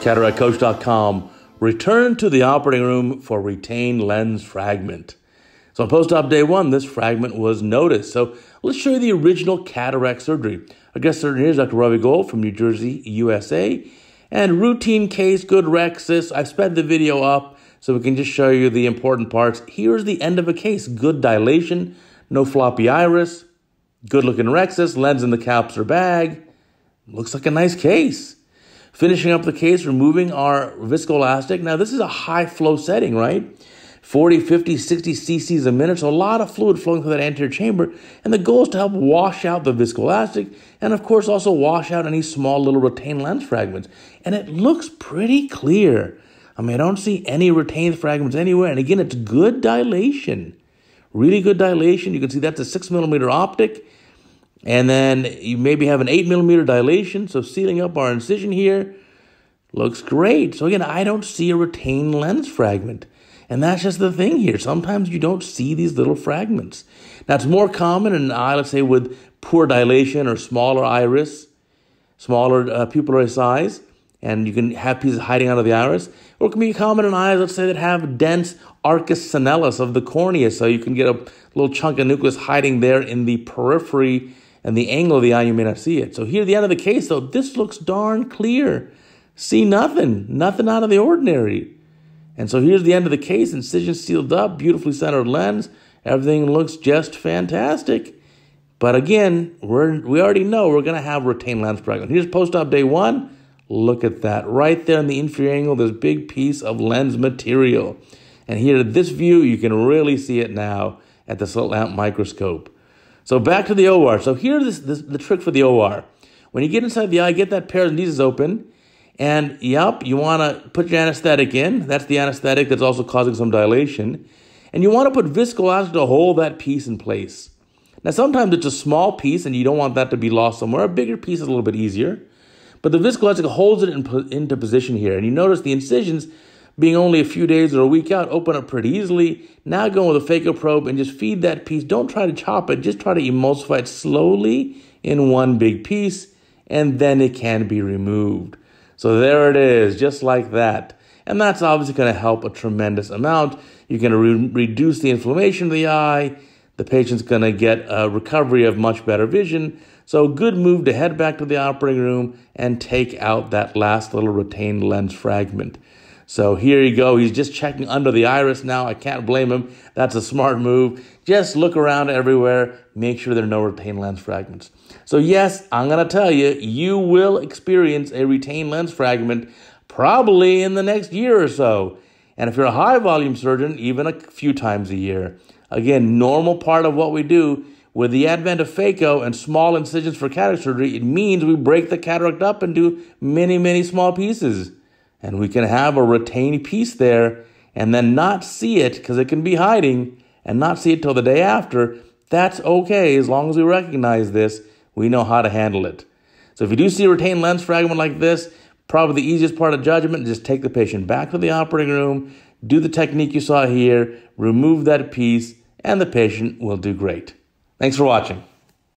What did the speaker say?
CataractCoach.com. Return to the operating room for retained lens fragment. So on post-op day one, this fragment was noticed. So let's show you the original cataract surgery. Our guest surgeon here is Dr. Ravi Gold from New Jersey, USA. And routine case, good rhexis. I've sped the video up so we can just show you the important parts. Here's the end of a case. Good dilation, no floppy iris, good looking rhexis, lens in the capsular bag. Looks like a nice case. Finishing up the case, removing our viscoelastic. Now, this is a high flow setting, right? 40, 50, 60 cc's a minute, so a lot of fluid flowing through that anterior chamber. And the goal is to help wash out the viscoelastic and, of course, also wash out any small little retained lens fragments. And it looks pretty clear. I mean, I don't see any retained fragments anywhere. And again, it's good dilation. Really good dilation. You can see that's a six millimeter optic. And then you maybe have an 8 millimeter dilation, so sealing up our incision here looks great. So again, I don't see a retained lens fragment. And that's just the thing here. Sometimes you don't see these little fragments. Now, it's more common in an eye, let's say, with poor dilation or smaller iris, smaller uh, pupillary size, and you can have pieces hiding out of the iris. Or it can be common in eyes, let's say, that have dense arcus senilis of the cornea, so you can get a little chunk of nucleus hiding there in the periphery and the angle of the eye, you may not see it. So here, the end of the case, though, this looks darn clear. See nothing, nothing out of the ordinary. And so here's the end of the case, incision sealed up, beautifully centered lens. Everything looks just fantastic. But again, we're, we already know we're going to have retained lens fragment. Here's post-op day one. Look at that. Right there in the inferior angle, this big piece of lens material. And here, this view, you can really see it now at the slit lamp microscope. So back to the OR. So here's this, the trick for the OR. When you get inside the eye, get that pair of paracentesis open. And yep, you want to put your anesthetic in. That's the anesthetic that's also causing some dilation. And you want to put viscoelastic to hold that piece in place. Now, sometimes it's a small piece and you don't want that to be lost somewhere. A bigger piece is a little bit easier. But the viscoelastic holds it in, into position here. And you notice the incisions being only a few days or a week out, open up pretty easily. Now go with a phaco probe and just feed that piece. Don't try to chop it, just try to emulsify it slowly in one big piece, and then it can be removed. So there it is, just like that. And that's obviously going to help a tremendous amount. You're going to re- reduce the inflammation of the eye. The patient's going to get a recovery of much better vision. So, good move to head back to the operating room and take out that last little retained lens fragment. So here you go. He's just checking under the iris now. I can't blame him. That's a smart move. Just look around everywhere. Make sure there are no retained lens fragments. So yes, I'm going to tell you, you will experience a retained lens fragment probably in the next year or so. And if you're a high volume surgeon, even a few times a year. Again, normal part of what we do with the advent of phaco and small incisions for cataract surgery, it means we break the cataract up into many, many small pieces and we can have a retained piece there and then not see it because it can be hiding and not see it till the day after, that's okay as long as we recognize this, we know how to handle it. So if you do see a retained lens fragment like this, probably the easiest part of judgment is just take the patient back to the operating room, do the technique you saw here, remove that piece, and the patient will do great. Thanks for watching.